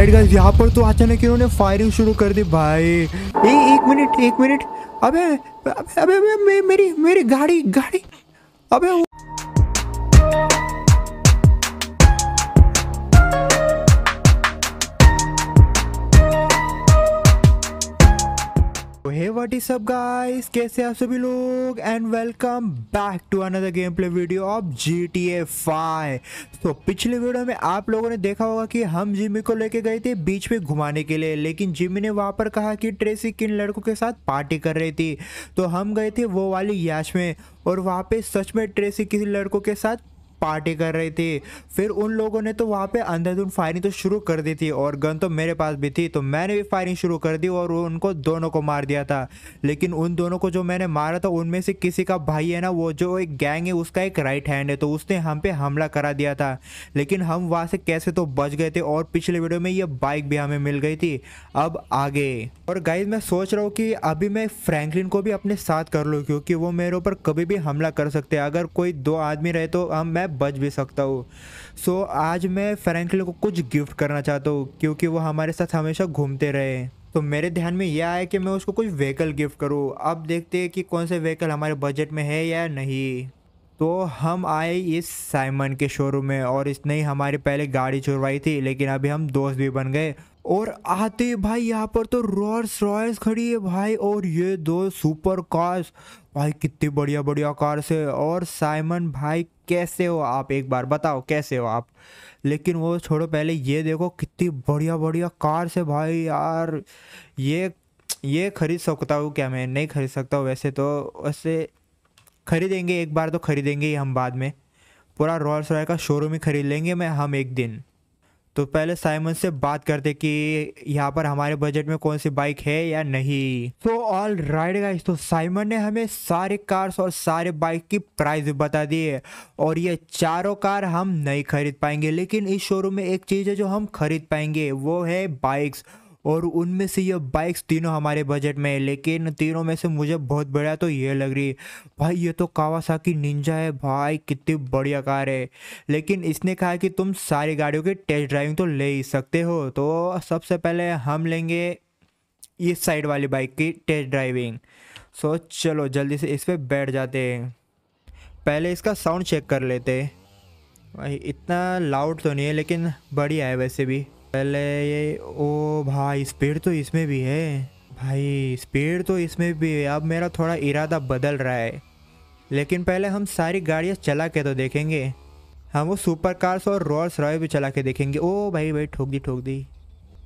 Right guys यहाँ पर तो अचानक इन्होंने फायरिंग शुरू कर दी। भाई ए, एक मिनट एक मिनट अबे अबे अबे, अबे मे, मेरी मेरी गाड़ी गाड़ी। अबे hey what is up guys कैसे आप सभी लोग? And welcome back to another game play video of G T A five तो पिछले वीडियो में आप लोगों ने देखा होगा कि हम जिमी को लेके गए थे बीच में घुमाने के लिए, लेकिन जिमी ने वहाँ पर कहा कि ट्रेसी किन लड़कों के साथ पार्टी कर रही थी। तो हम गए थे वो वाली याश में, और वहाँ पे सच में ट्रेसी किसी लड़कों के साथ पार्टी कर रही थी। फिर उन लोगों ने तो वहाँ पे अंधाधुंध फायरिंग तो शुरू कर दी थी और गन तो मेरे पास भी थी तो मैंने भी फायरिंग शुरू कर दी और उनको दोनों को मार दिया था। लेकिन उन दोनों को जो मैंने मारा था, उनमें से किसी का भाई है ना, वो जो एक गैंग है, उसका एक राइट हैंड है तो उसने हम पे हमला करा दिया था। लेकिन हम वहाँ से कैसे तो बच गए थे और पिछले वीडियो में ये बाइक भी हमें मिल गई थी। अब आगे। और गाइज़ मैं सोच रहा हूँ कि अभी मैं फ्रैंकलिन को भी अपने साथ कर लूँ, क्योंकि वो मेरे ऊपर कभी भी हमला कर सकते हैं। अगर कोई दो आदमी रहे तो हम, मैं बच भी सकता हूँ। सो आज मैं फ्रैंकलिन को कुछ गिफ्ट करना चाहता हूँ, क्योंकि वो हमारे साथ हमेशा घूमते रहे। तो मेरे ध्यान में यह आया कि मैं उसको कुछ व्हीकल गिफ्ट करूँ। अब देखते हैं कि कौन से व्हीकल हमारे बजट में है या नहीं। तो हम आए इस साइमन के शोरूम में, और इसने ही हमारी पहले गाड़ी चुरवाई थी, लेकिन अभी हम दोस्त भी बन गए। और आते भाई, यहाँ पर तो रोल्स रॉयस खड़ी है भाई, और ये दो सुपर कार्स भाई, कितनी बढ़िया बढ़िया कार्स है। और साइमन भाई कैसे हो आप? एक बार बताओ, कैसे हो आप? लेकिन वो छोड़ो, पहले ये देखो कितनी बढ़िया बढ़िया कार से भाई यार, ये ये खरीद सकता हूँ क्या मैं? नहीं खरीद सकता हूँ वैसे तो वैसे खरीदेंगे, एक बार तो खरीदेंगे ही हम बाद में। पूरा रॉयल्स रॉय का शोरूम ही खरीद लेंगे मैं हम एक दिन। तो पहले साइमन से बात करते कि यहाँ पर हमारे बजट में कौन सी बाइक है या नहीं। तो ऑल राइड गाइस तो साइमन ने हमें सारे कार्स और सारे बाइक की प्राइस बता दी है और ये चारों कार हम नहीं खरीद पाएँगे। लेकिन इस शोरूम में एक चीज़ है जो हम खरीद पाएँगे, वो है बाइक्स और उनमें से ये बाइक्स तीनों हमारे बजट में है, लेकिन तीनों में से मुझे बहुत बढ़िया तो ये लग रही है। भाई, ये तो कावासाकी निंजा है। भाई, कितनी बढ़िया कार है। लेकिन इसने कहा कि तुम सारी गाड़ियों की टेस्ट ड्राइविंग तो ले ही सकते हो। तो सबसे पहले हम लेंगे इस साइड वाली बाइक की टेस्ट ड्राइविंग सो चलो, जल्दी से इस पर बैठ जाते हैं। पहले इसका साउंड चेक कर लेते भाई, इतना लाउड तो नहीं है, लेकिन बढ़िया है वैसे भी। पहले ये, ओ भाई स्पीड तो इसमें भी है। भाई स्पीड तो इसमें भी है। अब मेरा थोड़ा इरादा बदल रहा है। लेकिन पहले हम सारी गाड़ियाँ चला के तो देखेंगे। हम वो सुपर कार्स और रोल्स रॉय भी चला के देखेंगे। ओ भाई भाई, ठोक दी ठोक दी।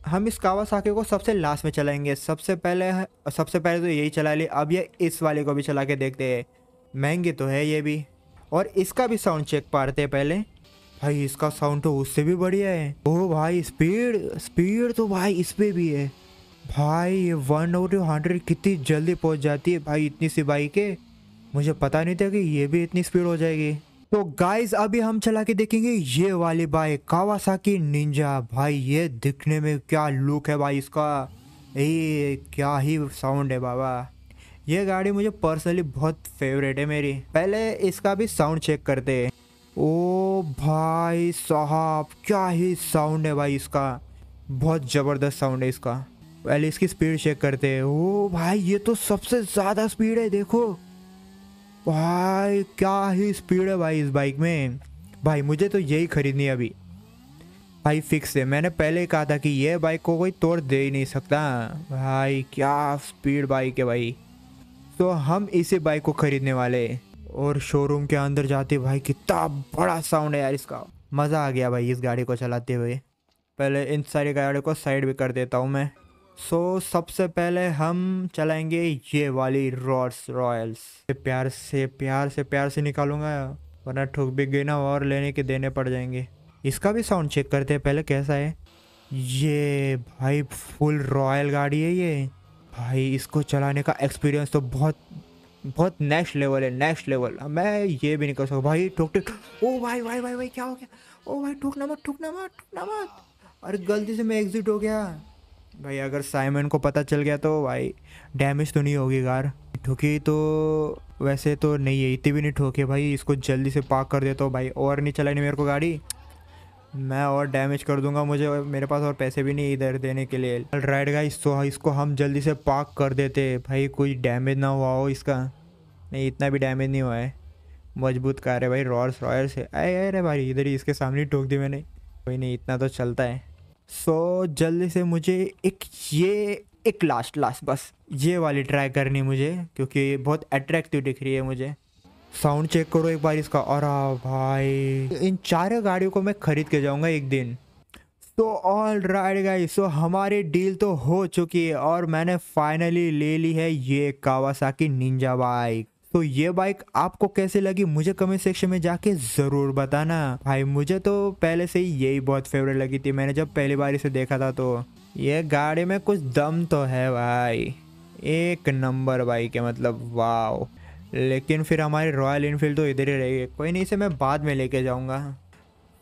हम इस कावासाकी को सबसे लास्ट में चलाएँगे। सबसे पहले सबसे पहले तो यही चला लिए अब ये इस वाले को भी चला के देखते हैं। महँगी तो है ये भी। और इसका भी साउंड चेक पारते हैं पहले। भाई, इसका साउंड तो उससे भी बढ़िया है। ओ भाई स्पीड स्पीड तो भाई इस पे भी है। भाई, ये वन टू हंड्रेड कितनी जल्दी पहुँच जाती है भाई इतनी सी बाइक है। मुझे पता नहीं था कि ये भी इतनी स्पीड हो जाएगी। तो गाइस अभी हम चला के देखेंगे ये वाली बाइक कावासाकी निंजा भाई, ये दिखने में क्या लुक है भाई इसका। ये क्या ही साउंड है बाबा। ये गाड़ी मुझे पर्सनली बहुत फेवरेट है मेरी। पहले इसका भी साउंड चेक करते हैं। ओ भाई साहब, क्या ही साउंड है भाई इसका। बहुत ज़बरदस्त साउंड है इसका। पहले इसकी स्पीड चेक करते हैं। ओ भाई, ये तो सबसे ज़्यादा स्पीड है, देखो। भाई, क्या ही स्पीड है भाई इस बाइक में। भाई, मुझे तो यही खरीदनी है अभी। भाई फिक्स है। मैंने पहले कहा था कि ये बाइक को कोई तोड़ दे ही नहीं सकता। भाई, क्या स्पीड बाइक है भाई। तो हम इसी बाइक को खरीदने वाले और शोरूम के अंदर जाते भाई कितना बड़ा साउंड है यार इसका। मज़ा आ गया भाई इस गाड़ी को चलाते हुए। पहले इन सारी गाड़ियों को साइड भी कर देता हूँ मैं। सो so, सबसे पहले हम चलाएँगे ये वाली रॉड्स रॉयल्स प्यार से प्यार से प्यार से निकालूँगा वरना ठुक भी गई ना और लेने के देने पड़ जाएँगे। इसका भी साउंड चेक करते हैं पहले कैसा है। ये भाई फुल रॉयल गाड़ी है ये। भाई इसको चलाने का एक्सपीरियंस तो बहुत बहुत नेक्स्ट लेवल है नेक्स्ट लेवल मैं ये भी नहीं कर सकता। भाई, ठोक ठोक। ओ भाई भाई भाई भाई, क्या हो गया? ओ भाई ठोकना मत ठोकना मत ठोकना मत। अरे गलती से मैं एग्जिट हो गया। भाई, अगर साइमन को पता चल गया तो भाई डैमेज तो नहीं होगी कार ठोकी तो वैसे तो नहीं है, इतनी भी नहीं ठोके भाई। इसको जल्दी से पार्क कर देता हूँ भाई, और नहीं चलानी मेरे को गाड़ी। मैं और डैमेज कर दूँगा मुझे मेरे पास और पैसे भी नहीं इधर देने के लिए। राइड गाइस तो इसको हम जल्दी से पार्क कर देते। भाई कोई डैमेज ना हुआ हो इसका। नहीं इतना भी डैमेज नहीं हुआ है। मज़बूत कार है भाई रॉयल्स रॉयल से अरे अरे भाई इधर ही इसके सामने ठोक दी मैंने। कोई नहीं इतना तो चलता है। सो so, जल्दी से मुझे एक ये एक लास्ट लास्ट बस। ये वाली ट्राई करनी मुझे क्योंकि बहुत अट्रैक्टिव दिख रही है मुझे। साउंड चेक करो एक बार इसका। और भाई। इन चारों गाड़ियों को मैं खरीद के जाऊँगा एक दिन। तो ऑल राइट गाइस सो हमारी डील तो हो चुकी है और मैंने फाइनली ले ली है ये कावासाकी निंजा बाइक तो ये बाइक आपको कैसे लगी? मुझे कमेंट सेक्शन में जाके ज़रूर बताना। भाई, मुझे तो पहले से ही यही बहुत फेवरेट लगी थी। मैंने जब पहली बार इसे देखा था तो। ये गाड़ी में कुछ दम तो है भाई। एक नंबर बाइक है मतलब वाह लेकिन फिर हमारी रॉयल इनफील्ड तो इधर ही रहेगी कोई नहीं, इसे मैं बाद में लेके जाऊँगा।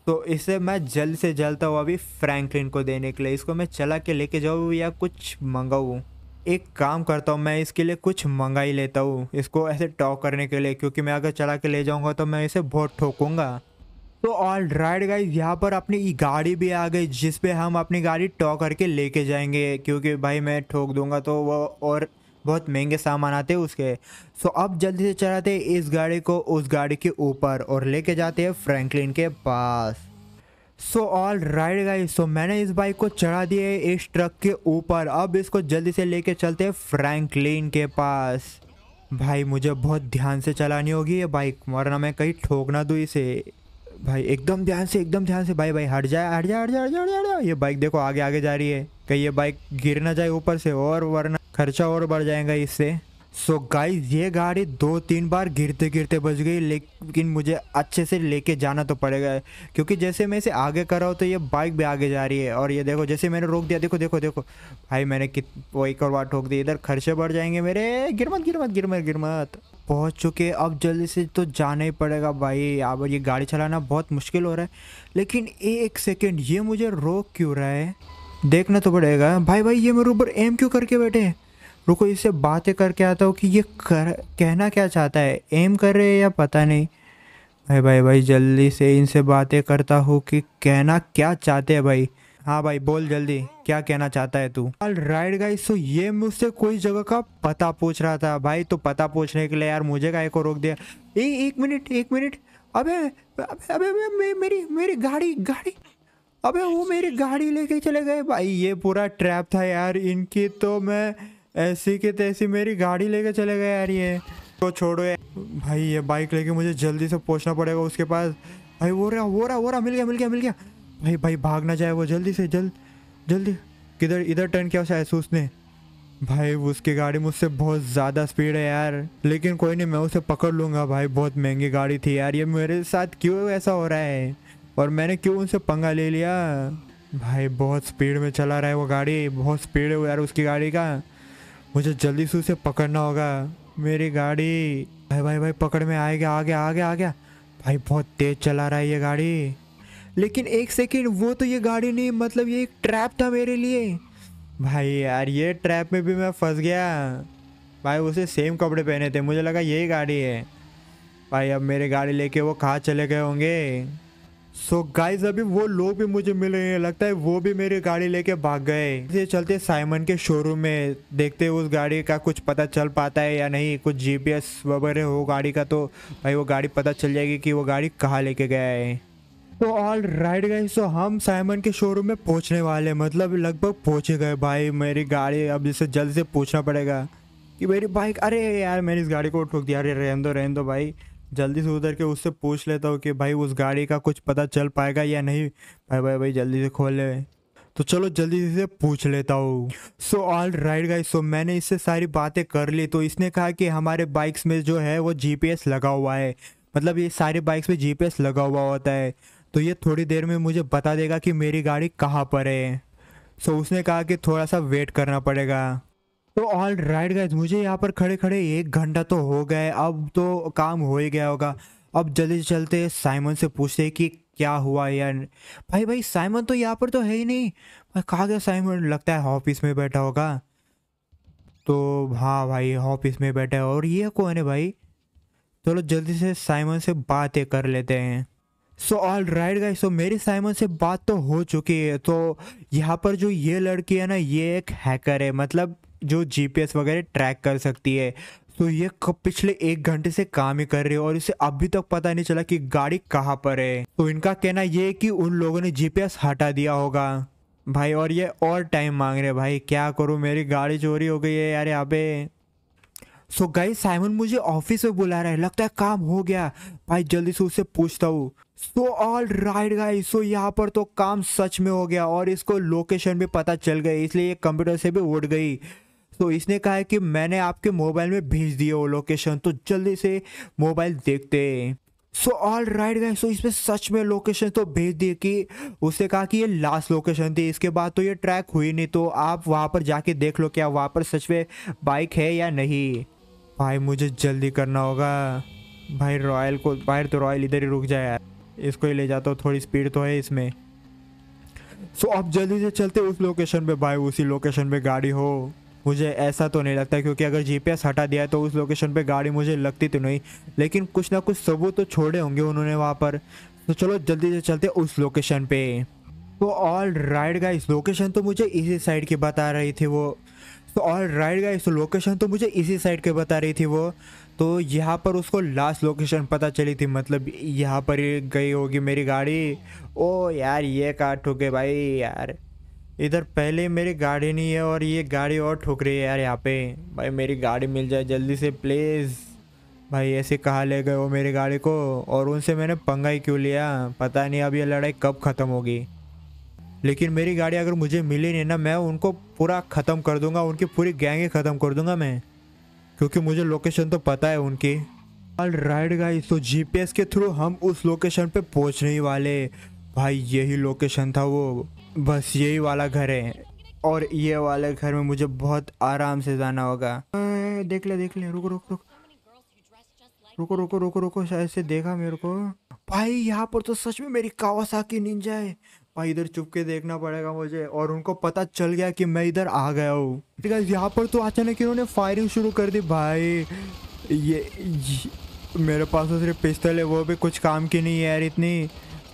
तो इसे मैं जल्द से जल्द तो अभी फ्रैंकलिन को देने के लिए, इसको मैं चला के लेके जाऊँ या कुछ मंगाऊँ? एक काम करता हूँ, मैं इसके लिए कुछ मंगा ही लेता हूँ, इसको ऐसे टॉक करने के लिए, क्योंकि मैं अगर चला के ले जाऊँगा तो मैं इसे बहुत ठोकूँगा। तो ऑल राइड गाइज़ यहाँ पर अपनी गाड़ी भी आ गई, जिस पे हम अपनी गाड़ी टॉ करके लेके जाएँगे, क्योंकि भाई मैं ठोक दूँगा तो वो और बहुत महँगे सामान आते हैं उसके। सो अब जल्दी से चलाते इस गाड़ी को, उस गाड़ी के ऊपर और लेके जाते हैं फ्रैंकलिन के पास। So all right guys so मैंने इस बाइक को चढ़ा दिया है इस ट्रक के ऊपर। अब इसको जल्दी से लेके चलते हैं फ्रैंकलिन के पास। भाई, मुझे बहुत ध्यान से चलानी होगी ये बाइक वरना मैं कहीं ठोक ना दूँ इसे। भाई, एकदम ध्यान से, एकदम ध्यान से। भाई भाई, हट जाए हट जाए हट जाए हट जाए हट जाए ये बाइक देखो, आगे आगे जा रही है। कहीं ये बाइक गिर ना जाए ऊपर से और वरना खर्चा और बढ़ जाएगा इससे। सो so गाइस ये गाड़ी दो तीन बार गिरते गिरते बच गई, लेकिन मुझे अच्छे से लेके जाना तो पड़ेगा। क्योंकि जैसे मैं इसे आगे कर रहा हूँ तो ये बाइक भी आगे जा रही है। और ये देखो, जैसे मैंने रोक दिया, देखो देखो देखो। भाई, मैंने कित, वो एक और बार ठोक दी। इधर खर्चे बढ़ जाएँगे मेरे। गिर मत गिर मत गिर मत गिर मत। पहुँच चुके अब जल्दी से तो जाना ही पड़ेगा भाई। अब ये गाड़ी चलाना बहुत मुश्किल हो रहा है। लेकिन एक सेकेंड, ये मुझे रोक क्यों रहा है? देखना तो पड़ेगा। भाई भाई ये मेरे ऊपर एम क्यों करके बैठे रुको इससे बातें करके आता हूँ कि ये कर कहना क्या चाहता है? एम कर रहे हैं या पता नहीं? भाई भाई भाई जल्दी से इनसे बातें करता हूँ कि कहना क्या चाहते हैं भाई। हाँ भाई बोल जल्दी क्या कहना चाहता है तू? ऑल राइट गाइस सो ये मुझसे कोई जगह का पता पूछ रहा था। भाई तो पता पूछने के लिए यार मुझे का को रोक दिया। ए एक मिनट एक मिनट। अबे अबे अबे, अबे मेरी मेरी गाड़ी गाड़ी। अबे वो मेरी गाड़ी लेके चले गए। भाई ये पूरा ट्रैप था यार। इनकी तो मैं ऐसी के तैसी मेरी गाड़ी लेके चले गए यार ये। तो छोड़ो यार। भाई ये बाइक लेके मुझे जल्दी से पहुँचना पड़ेगा उसके पास। भाई वो रहा वो रहा वो रहा। मिल गया मिल गया मिल गया। भाई भाई भाग ना जाए वो जल्दी से जल्द जल्दी। किधर इधर टर्न किया शायद उसने। भाई उसकी गाड़ी मुझसे बहुत ज़्यादा स्पीड है यार। लेकिन कोई नहीं मैं उसे पकड़ लूँगा। भाई बहुत महँगी गाड़ी थी यार। ये मेरे साथ क्यों ऐसा हो रहा है? और मैंने क्यों उनसे पंगा ले लिया? भाई, बहुत स्पीड में चला रहा है वो गाड़ी, बहुत स्पीड है यार उसकी गाड़ी का। मुझे जल्दी से उसे पकड़ना होगा। मेरी गाड़ी, भाई भाई भाई, पकड़ में आ गया आ गया आ गया आ गया भाई, बहुत तेज चला रहा है ये गाड़ी। लेकिन एक सेकेंड वो तो ये गाड़ी नहीं मतलब ये एक ट्रैप था मेरे लिए। भाई, यार, ये ट्रैप में भी मैं फंस गया। भाई, उसे सेम कपड़े पहने थे। मुझे लगा यही गाड़ी है। भाई, अब मेरी गाड़ी लेके वो कहाँ चले गए होंगे? सो so गाइज़ अभी वो लोग भी मुझे मिल रहे हैं। लगता है वो भी मेरी गाड़ी लेके भाग गए चलते साइमन के शोरूम में देखते उस गाड़ी का कुछ पता चल पाता है या नहीं। कुछ जीपीएस वगैरह हो गाड़ी का तो भाई वो गाड़ी पता चल जाएगी कि वो गाड़ी कहाँ लेके गया है। तो ऑल राइट गए सो हम साइमन के शोरूम में पहुँचने वाले मतलब लगभग पहुँचे गए भाई। मेरी गाड़ी अब इसे जल्द से पूछना पड़ेगा कि मेरी बाइक अरे यार, मैंने इस गाड़ी को ठोक दिया। अरे रहन दो रहन दो भाई। जल्दी से उधर के उससे पूछ लेता हूँ कि भाई, उस गाड़ी का कुछ पता चल पाएगा या नहीं? भाई भाई भाई, जल्दी से खोल ले। तो चलो, जल्दी से पूछ लेता हूँ। So all right guys so मैंने इससे सारी बातें कर ली तो इसने कहा कि हमारे बाइक्स में जो है, वो जीपीएस लगा हुआ है। मतलब ये सारे बाइक्स में जीपीएस लगा हुआ होता है। तो ये थोड़ी देर में मुझे बता देगा कि मेरी गाड़ी कहाँ पर है। सो उसने कहा कि थोड़ा सा वेट करना पड़ेगा। तो ऑल राइट गाइज़ मुझे यहाँ पर खड़े खड़े एक घंटा तो हो गए, अब तो काम हो ही गया होगा। अब जल्दी से चलते साइमन से पूछते कि क्या हुआ यार भाई भाई साइमन तो यहाँ पर तो है ही नहीं। मैं कहा गया साइमन लगता है ऑफ़िस में बैठा होगा। तो हाँ भाई ऑफ़िस में बैठा है, और ये कौन है भाई? चलो तो जल्दी से साइमन से बातें कर लेते हैं। So all right guys so मेरी साइमन से बात तो हो चुकी है तो यहाँ पर जो ये लड़की है ना, ये एक हैकर है मतलब जो जीपीएस वगैरह ट्रैक कर सकती है। तो ये पिछले एक घंटे से काम ही कर रही है और इसे अभी तक पता नहीं चला कि गाड़ी कहाँ पर है। तो इनका कहना ये है कि उन लोगों ने जीपीएस हटा दिया होगा। भाई, और ये और टाइम मांग रहे भाई। क्या करूँ? मेरी गाड़ी चोरी हो गई है यार यहाँ पे। सो गाइस साइमन मुझे ऑफ़िस में बुला रहा है। लगता है काम हो गया। भाई, जल्दी से उससे पूछता हूँ। So all right guys so यहाँ पर तो काम सच में हो गया और इसको लोकेशन भी पता चल गई इसलिए ये कंप्यूटर से भी उड़ गई। तो इसने कहा है कि मैंने आपके मोबाइल में भेज दिया वो लोकेशन तो जल्दी से मोबाइल देखते। So all right guys so इसमें सच में लोकेशन तो भेज दिए कि उसने कहा कि ये लास्ट लोकेशन थी इसके बाद तो ये ट्रैक हुई नहीं तो आप वहाँ पर जाके देख लो क्या वहाँ पर सच में बाइक है या नहीं। भाई मुझे जल्दी करना होगा। भाई रॉयल को बाहर तो रॉयल इधर ही रुक जाए यार। इसको ही ले जाता हूँ थोड़ी स्पीड तो है इसमें। सो so, अब जल्दी से चलते उस लोकेशन पे भाई उसी लोकेशन पे गाड़ी हो। मुझे ऐसा तो नहीं लगता क्योंकि अगर जीपीएस हटा दिया तो उस लोकेशन पे गाड़ी मुझे लगती तो नहीं। लेकिन कुछ ना कुछ सबूत तो छोड़े होंगे उन्होंने वहाँ पर। तो चलो जल्दी से चलते उस लोकेशन पे। तो ऑल राइट गाइस लोकेशन तो मुझे इसी साइड की बता रही थी वो। तो ऑल राइड गाइस तो लोकेशन तो मुझे इसी साइड के बता रही थी वो। तो यहाँ पर उसको लास्ट लोकेशन पता चली थी मतलब यहाँ पर गई होगी मेरी गाड़ी। ओ यार, ये कार ठुके भाई यार। इधर पहले मेरी गाड़ी नहीं है और ये गाड़ी और ठुक रही है यार यहाँ पे। भाई मेरी गाड़ी मिल जाए जल्दी से प्लीज़ भाई ऐसे कहाँ ले गए वो मेरी गाड़ी को? और उनसे मैंने पंगा ही क्यों लिया? पता नहीं अब ये लड़ाई कब ख़त्म होगी। लेकिन मेरी गाड़ी अगर मुझे मिली नहीं ना, मैं उनको पूरा ख़त्म कर दूँगा, उनकी पूरी गैंग ही ख़त्म कर दूँगा मैं। क्योंकि मुझे लोकेशन तो पता है उनकी। ऑल राइट गाइस तो जीपीएस के थ्रू हम उस लोकेशन पे पहुँचने ही वाले। भाई यही लोकेशन था वो। बस यही वाला घर है। और ये वाले घर में मुझे बहुत आराम से जाना होगा। देख ले देख ले रुको रुको रुको। रुको रुको रुको रुको शायद से देखा मेरे को। भाई यहाँ पर तो सच में मेरी कावासाकी निंजा है। भाई इधर चुप के देखना पड़ेगा मुझे। और उनको पता चल गया कि मैं इधर आ गया हूँ। यहाँ पर तो अचानक इन्होंने फायरिंग शुरू कर दी। भाई ये, ये मेरे पास तो सिर्फ़ पिस्तल है वो भी कुछ काम की नहीं है यार इतनी।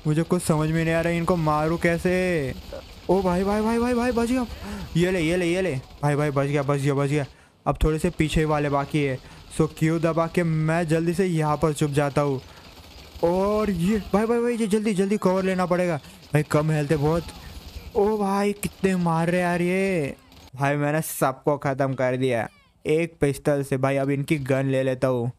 मुझे कुछ समझ में नहीं आ रहा इनको मारू कैसे? ओ भाई भाई भाई भाई भाई, बच गया। ये ले ये ले ये ले। भाई भाई, बच गया बच गया बच गया। अब थोड़े से पीछे वाले बाकी है। सो क्यों दबा के मैं जल्दी से यहाँ पर चुप जाता हूँ? और ये, भाई भाई भाई, ये जल्दी जल्दी कवर लेना पड़ेगा। भाई, कम हेल्थ है बहुत। ओ भाई, कितने मार रहे यार ये। भाई, मैंने सबको ख़त्म कर दिया। एक पिस्टल से, भाई, अब इनकी गन ले लेता हूँ।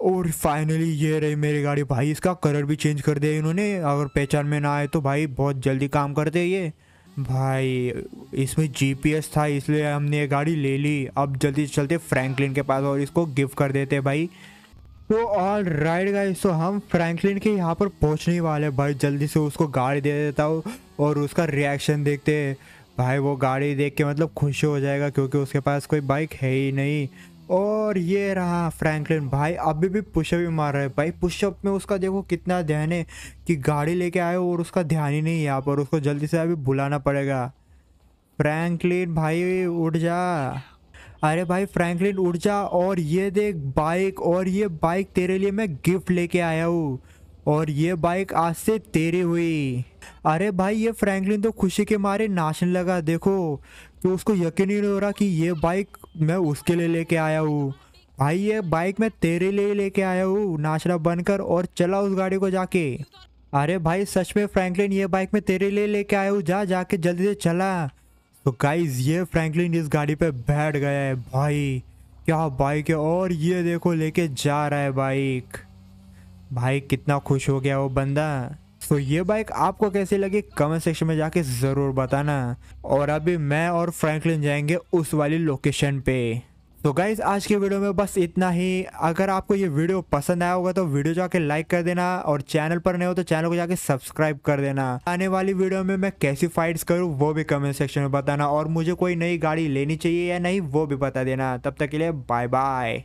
और फाइनली ये रही मेरी गाड़ी। भाई, इसका कलर भी चेंज कर दिया इन्होंने। अगर पहचान में ना आए तो भाई, बहुत जल्दी काम करते ये। भाई, इसमें जीपीएस था, इसलिए हमने ये गाड़ी ले ली। अब जल्दी चलते फ्रैंकलिन के पास और इसको गिफ्ट कर देते भाई। तो ऑल राइट गाइस तो हम फ्रैंकलिन के यहाँ पर पहुँचने वाले भाई, जल्दी से उसको गाड़ी दे देता हूँ और उसका रिएक्शन देखते भाई, वो गाड़ी देख के मतलब खुश हो जाएगा क्योंकि उसके पास कोई बाइक है ही नहीं। और ये रहा फ्रैंकलिन भाई, अभी भी पुशअप ही मार रहा है। भाई पुशअप में उसका देखो कितना ध्यान है कि गाड़ी लेके आए और उसका ध्यान ही नहीं है यहाँ पर। उसको जल्दी से अभी बुलाना पड़ेगा। फ्रैंकलिन भाई, उठ जा। अरे भाई फ्रैंकलिन उठ जा। और ये देख बाइक और ये बाइक तेरे लिए मैं गिफ्ट लेके आया हूँ। और ये बाइक आज से तेरी हुई। अरे भाई, ये फ्रैंकलिन तो खुशी के मारे नाचने लगा। देखो, कि उसको यकीन ही नहीं हो रहा कि ये बाइक मैं उसके लिए लेके आया हूँ। भाई, ये बाइक मैं तेरे लिए लेके आया हूँ। नाचना बनकर और चला उस गाड़ी को जाके। अरे भाई, सच में फ्रैंकलिन, ये बाइक मैं तेरे लिए लेके आया हूँ। जा, जाके जल्दी से चला। तो गाइज़ ये फ्रैंकलिन इस गाड़ी पे बैठ गया है। भाई, क्या बाइक है? और ये देखो, लेके जा रहा है बाइक। भाई, कितना खुश हो गया वो बंदा। तो ये बाइक आपको कैसी लगी? कमेंट सेक्शन में जाके ज़रूर बताना। और अभी मैं और फ्रैंकलिन जाएँगे उस वाली लोकेशन पे। तो गाइज़ आज के वीडियो में बस इतना ही। अगर आपको ये वीडियो पसंद आया होगा तो वीडियो जाके लाइक कर देना। और चैनल पर नहीं हो तो चैनल को जाके सब्सक्राइब कर देना। आने वाली वीडियो में मैं कैसी फाइट्स करूँ, वो भी कमेंट सेक्शन में बताना। और मुझे कोई नई गाड़ी लेनी चाहिए या नहीं, वो भी बता देना। तब तक के लिए बाय बाय